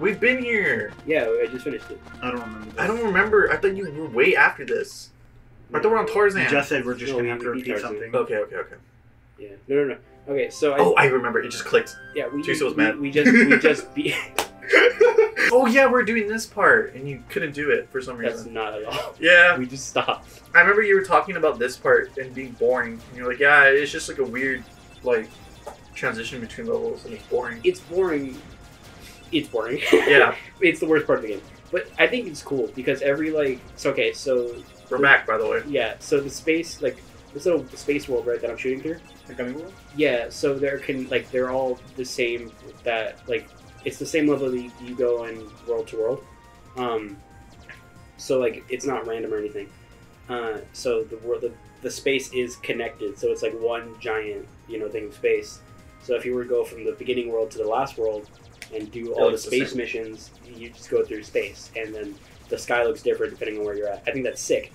We've been here. Yeah, I just finished it. I don't remember. This. I don't remember. I thought you were way after this. I thought we're on Tarzan. You just said we're just No, gonna we- have to repeat Tarzan. something. Okay, okay, okay. Yeah. No, no, no. Okay, so I, Oh, I remember. It just clicked. yeah, we Teresa was we, mad. we just we just beat. oh yeah, we're doing this part, and you couldn't do it for some reason. That's reason. not at all. Yeah, We just stopped. I remember you were talking about this part and being boring, and you're like, yeah, it's just like a weird, like, transition between levels, and it's boring. It's boring. It's boring. Yeah, it's the worst part of the game. But I think it's cool because every like so okay, so we're back, by the way. yeah, so the space like this little space world right that I'm shooting through. Like, I mean, Yeah, so there can like they're all the same. That like it's the same level that you, you go in world to world. Um, so like it's not random or anything. Uh, so the world the, the space is connected. So it's like one giant you know thing of space. So if you were to go from the beginning world to the last world and do all the looks the space missions, you just go through space, and then the sky looks different depending on where you're at. I think that's sick.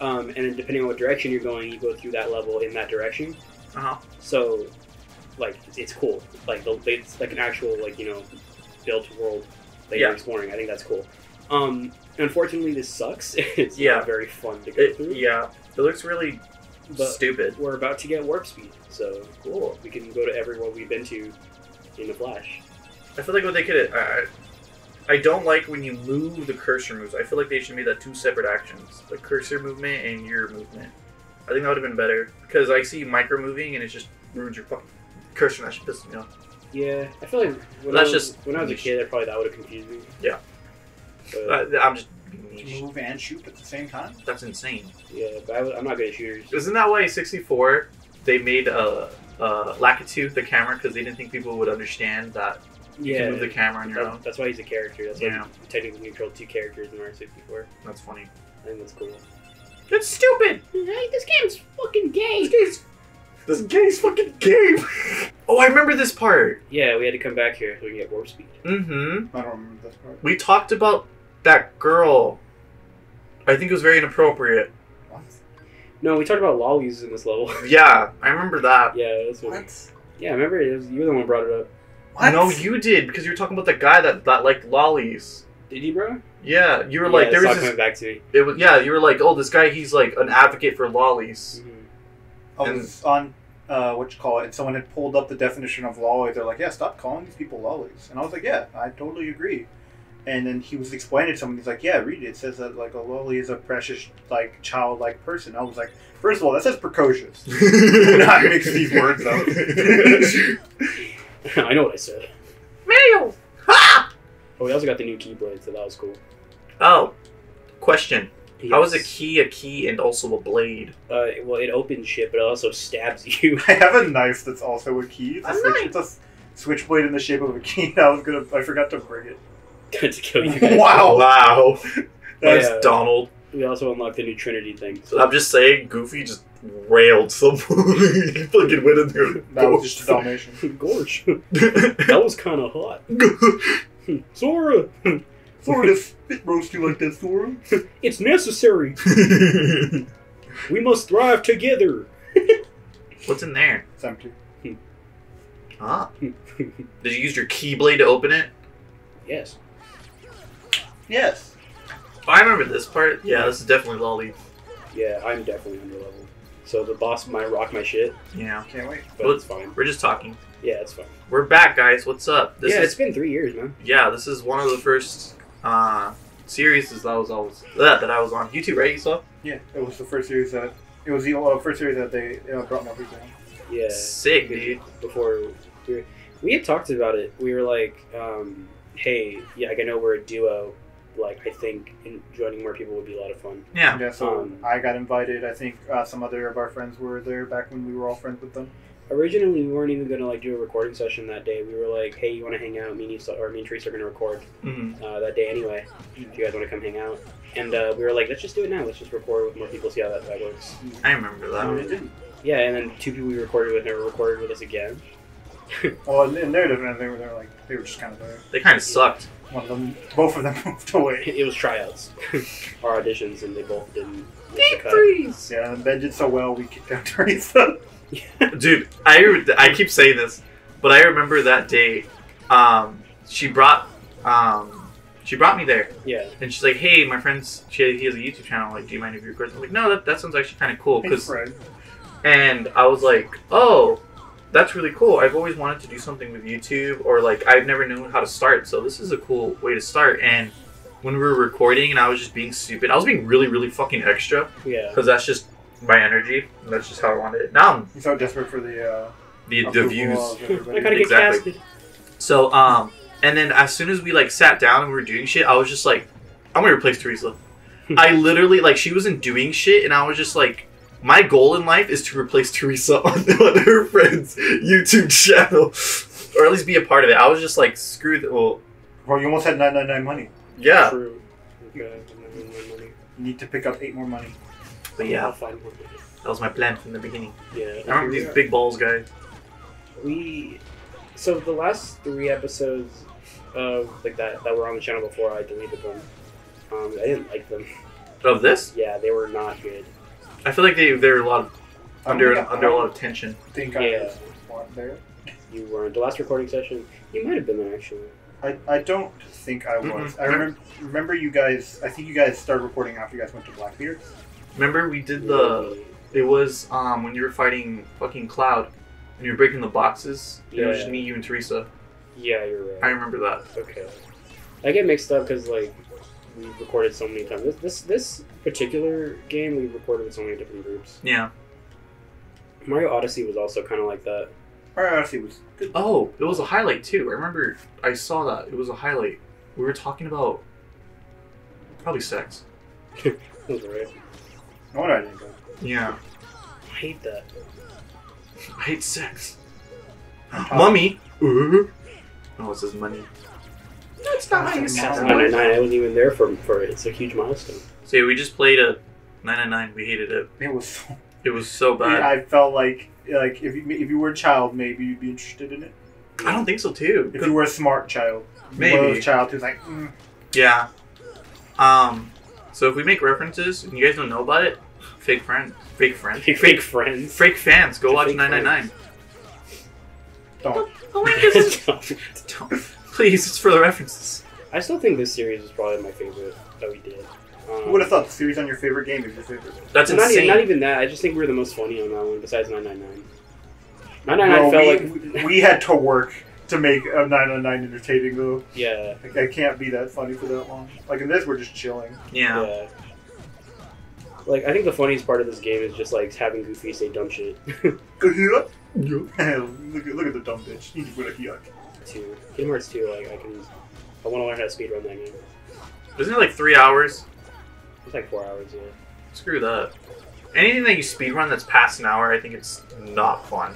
Um, and then depending on what direction you're going, you go through that level in that direction. Uh huh. So, like, it's, it's cool. Like, the, it's like an actual, like, you know, built world that Yeah. you're exploring. I think that's cool. Um, unfortunately, this sucks. it's Yeah. not very fun to go It, through. yeah, it looks really But stupid. we're about to get warp speed, so Cool. we can go to every world we've been to in a flash. I feel like what they could. I, I don't like when you move the cursor moves. I feel like they should make that two separate actions: the cursor movement and your movement. I think that would have been better because I see micro moving and it just ruins your fucking cursor. should piss me off. Yeah, I feel like when, That's I was, just when I was a kid, I probably that would have confused me. Yeah. But, Uh, I'm just being to niche. Move and shoot at the same time. That's insane. yeah, but I, was- I'm not good at shooters. Isn't that why in 64 they made uh, uh, Lakitu the camera because they didn't think people would understand that you yeah, can move the camera on your that- own? that's why he's a character. That's why Yeah. you technically control two characters in R64. That's funny. I think that's cool. That's stupid. Hey, this game's fucking gay. This game's this game's fucking game. oh, I remember this part. Yeah, we had to come back here so we can get warp speed. Mm-hmm. I don't remember this part. We talked about that girl. I think it was very inappropriate. What? No, we talked about lollies in this level. Yeah, I remember that. yeah, that's what. What? Yeah, remember it was you're the one who brought it up. What? No, you did because you were talking about the guy that that liked lollies. Did you, bro? Yeah, you were yeah, like there was this. coming back to me. It was yeah, you were like, oh, this guy, he's like an advocate for lollies. Mhm. I was on uh, what you call it, and someone had pulled up the definition of lollies. They're like, "Yeah, stop calling these people lollies." And I was like, "Yeah, I totally agree." And then he was explaining to someone. He's like, "Yeah, read it. It says that like a lolly is a precious, like childlike person." I was like, first of all, that says precocious." Do not mix these words up. I know what I said. Mayo. Ha! Oh, we also got the new keyblade, so that was cool. Oh, question. How is a key a key and also a blade? Uh, well, it opens shit, but it also stabs you. I have a knife that's also a key. It's a, A switch, knife? it's a s- switchblade in the shape of a key. I was gonna. I forgot to bring it. to kill you guys. Wow. Wow. That's Yeah. Donald. We also unlocked the new Trinity thing. So I'm just saying, Goofy just railed someone. he fucking went in there. That was just a Dalmatian. Gorge. that was kind of hot. Sora, Sora to spit roast you like that, Sora. it's necessary. We must thrive together. What's in there? It's empty. Ah. Did you use your keyblade to open it? yes. Yes. I remember this part. Yeah, this is definitely lolly. Yeah, I'm definitely under level. So the boss might rock my shit, Yeah. Can't wait. but Well, it's fine. We're just talking. Yeah, it's fine. We're back, guys. What's up? This yeah, is it's been three years, man. yeah. This is one of the first uh, series that I was always that, that I was on YouTube, right? You saw? Yeah, it was the first series that. It was the uh, first series that they uh, brought more people in. Yeah. Sick, dude. Before we, were, we had talked about it. We were like, um, hey, yeah, like I know we're a duo. Like I think in joining more people would be a lot of fun. Yeah. Yeah, so Um, I got invited. I think uh, some other of our friends were there back when we were all friends with them. Originally, we weren't even gonna like do a recording session that day. We were like, hey, you want to hang out? Me and you, or me and Teresa are gonna record hmm uh, that day anyway. If you guys want to come hang out, and uh, we were like, let's just do it now. Let's just record with more people, see how that, that works. I remember that. And. Yeah, and then two people we recorded with never recorded with us again. Well, in in their defense, they were there like they were just kind of there. They kind of sucked. One of them, both of them moved away. It was tryouts, or auditions, and they both didn't. make the freeze. Yeah, and Ben did so well, we kicked out Teresa. Dude, I I keep saying this, but I remember that day. Um, she brought um She brought me there, Yeah. and she's like, "Hey, my friend's she he has a YouTube channel. Like, do you mind if you record?" I'm like, "No, that, that sounds actually kind of cool." Because and I was like, "Oh, that's really cool. I've always wanted to do something with YouTube, or like I've never known how to start. So this is a cool way to start." And when we were recording, and I was just being stupid, I was being really, really fucking extra Yeah. because that's just my energy. And that's just how I wanted it. Now I'm He's so desperate for the uh, the, the views. I gotta get Exactly. casted. So um, and then as soon as we like sat down and we were doing shit, I was just like, I'm gonna replace Teresa. I literally like she wasn't doing shit, and I was just like, my goal in life is to replace Teresa on, on her friend's YouTube channel, or at least be a part of it. I was just like, screw the well, Well, you almost had 999 money. yeah, True. Okay, I'm not my money. You need to pick up eight more money. but I'll yeah, find more money. that was my plan from the beginning. Yeah. I remember these big balls, guys. we so the last three episodes of like that that were on the channel before I deleted them. Um, I didn't like them. Of this, Yeah, they were not good. I feel like they they're a lot of, under don't under a I lot of tension. think I Yeah. was there. You weren't. The last recording session, you might have been there actually. I, I don't think I was. Mm-mm. I remember, remember you guys. I think you guys started recording after you guys went to Blackbeard. Remember we did the it was um when you were fighting fucking Cloud, and you were breaking the boxes. and It was just me, you, and Teresa. Yeah, you're right. I right. remember that. Okay. I get mixed up because like we recorded so many times. This this this particular game we've recorded with so many different groups. Yeah. Mario Odyssey was also kind of like that. Or honestly, it was good. Oh, it was a highlight too. I remember I saw that. It was a highlight. We were talking about probably sex. That was right. No wonder I didn't go. Yeah. I hate that. I hate sex. Mummy. Uh. Oh, it says money. That's not how you sound. 999. I wasn't even there for for it. It's a huge milestone. So yeah, we just played a 999. We hated it. It was. So, It was so bad. I felt like like if you if you were a child, maybe you'd be interested in it. I don't think so too. If you were a smart child, Maybe. One of child who's like, mm, Yeah. Um. So if we make references and you guys don't know about it, fake friends, fake friends, Fake, fake friends. fake fans, go watch Fake 999. don't. The link is. Don't- Please, it's for the references. I still think this series is probably my favorite that we did. Um, Who would have thought the series on your favorite game is your favorite? That's not, insane. even, not even that. I just think we were the most funny on that one, besides 999. 999 Bro, felt we, like. we had to work to make a 999 entertaining though. Yeah, Like, I can't be that funny for that long. Like in this, we're just chilling. yeah. yeah. Like, I think the funniest part of this game is just, like, having Goofy say dumb shit. look, at, look at the dumb bitch. He just went a yuck. Too. Kingdom Hearts 2, like, I can. I want to learn how to speedrun that game. Isn't it like three hours? It's like four hours, yeah. Screw that. Anything that you speedrun that's past an hour, I think it's not fun.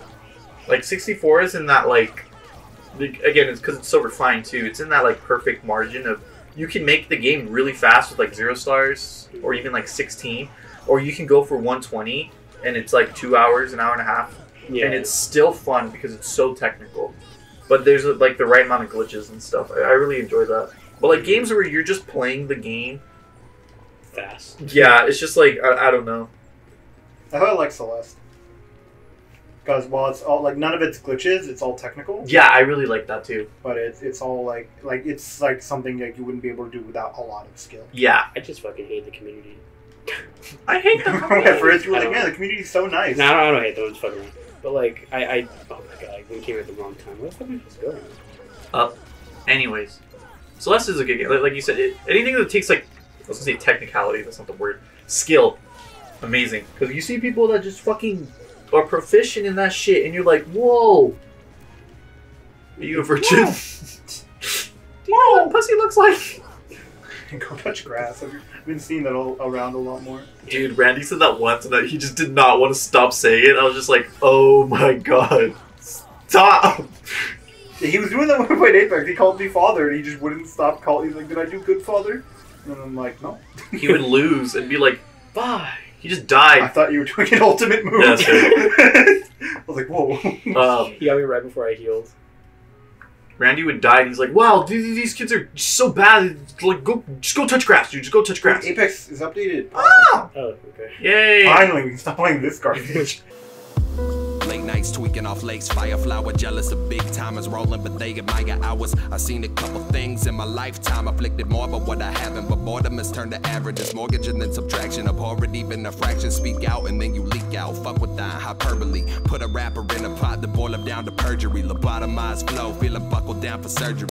Like 64 is in that like, like- again, it's because it's so refined too. It's in that like perfect margin of you can make the game really fast with like zero stars or even like 16, or you can go for 120 and it's like two hours, an hour and a half, Yeah. and it's still fun because it's so technical. But there's like the right amount of glitches and stuff. I, I really enjoy that. But like games where you're just playing the game, fast. yeah, it's just like I, I don't know. I thought I liked Celeste. Because while it's all like none of it's glitches, it's all technical. Yeah, I really like that too. But it's it's all like like it's like something like you wouldn't be able to do without a lot of skill. Yeah, I just fucking hate the community. I hate the community. first, you were I like, don't- "Man, the community's so nice." No, I don't, I don't hate those fucking around. But like, I, I, oh my god, we came at the wrong time. Where the fuck am I supposed to? Anyways, Celeste is a good game. Like, like you said, it, anything that takes like I was gonna say technicality. That's not the word. Skill, amazing. Because you see people that just fucking are proficient in that shit, and you're like, whoa. Are you a virgin? Do you know what pussy looks like? Go touch grass. I've been seeing that all around a lot more. Dude, Randy said that once, and that he just did not want to stop saying it. I was just like, oh my god, stop. He was doing that when we played Apex. He called me father, and he just wouldn't stop calling. He's like, "Did I do good, father?" And I'm like, "No." He would lose and be like, bye. He just died. I thought you were doing an ultimate move. Yes, I was like, "Whoa." Um, He got me right before I healed. Randy would die, and he's like, "Wow, dude, these kids are so bad. Like, go, just go touch grass, dude. Just go touch grass." Apex is updated. Oh, Oh, okay. yay! Finally, we can stop playing this garbage. Late nights tweaking off lakes, fireflower jealous of big timers rolling, but they admire ours. I seen a couple things in my lifetime, afflicted more, but what I haven't. But boredom has turned to averages, mortgage and then subtraction. Abhorrent even a fraction. Speak out and then you leak out. Fuck with that hyperbole. Put a rapper in a pot to boil him down to perjury. Lobotomized flow, feeling buckled down for surgery.